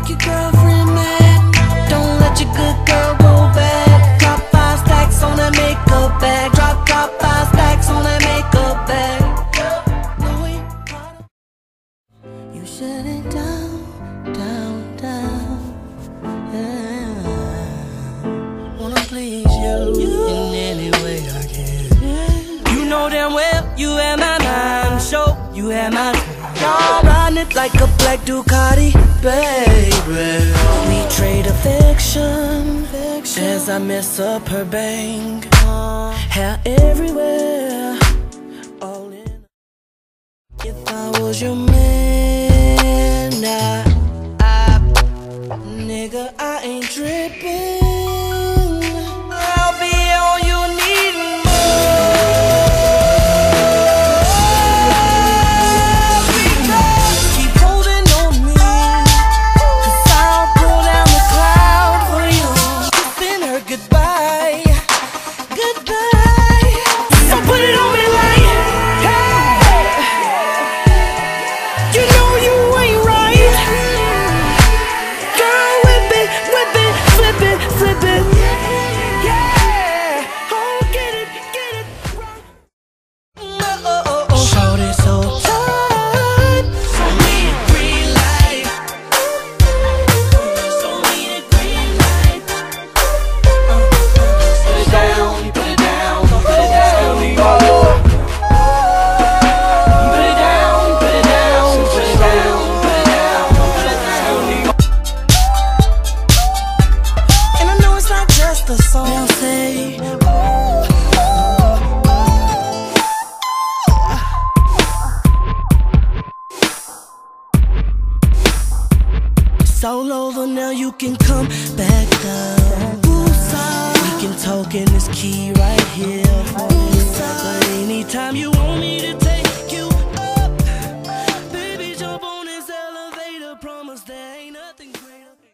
make your girlfriend mad. Don't let your good girl go bad. Drop five stacks on that makeup bag. Drop, five stacks on that makeup bag. You shut it down, down, down. Wanna please you in any way I can. You know damn well you had my mind, show you had my Y'all riding it like a black Ducati, baby. We trade affection as I mess up her bang. Hair everywhere, all in. If I was your man, I, I, nigga, I ain't tripping. Flip a song. They'll say, It's all over now, you can come back down. We can talk in this key right here for